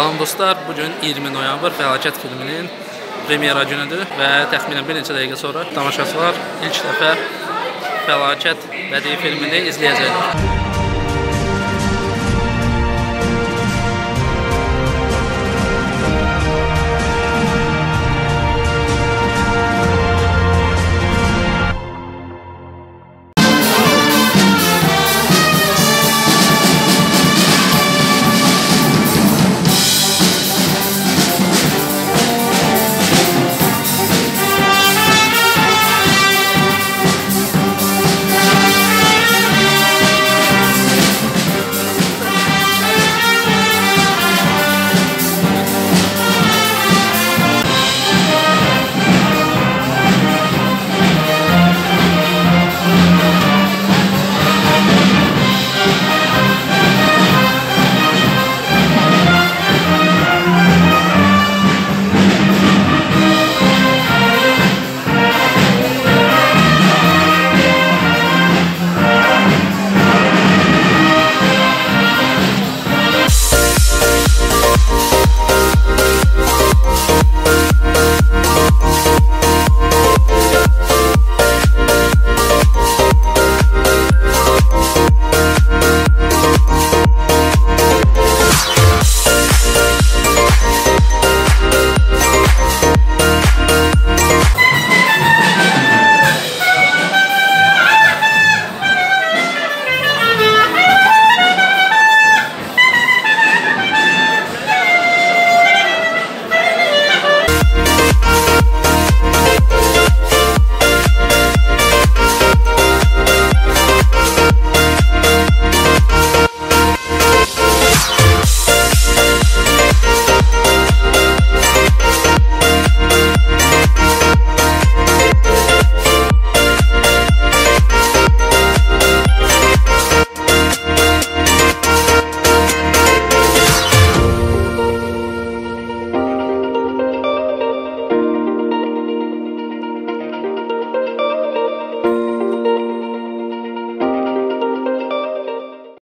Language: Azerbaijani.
Salam dostlar, bu gün 20 noyabr Fəlakət filminin premyera günüdür və təxminən bir neçə dəqiqə sonra tamaşaçılar ilk dəfə Fəlakət bədii filmini izləyəcəklər.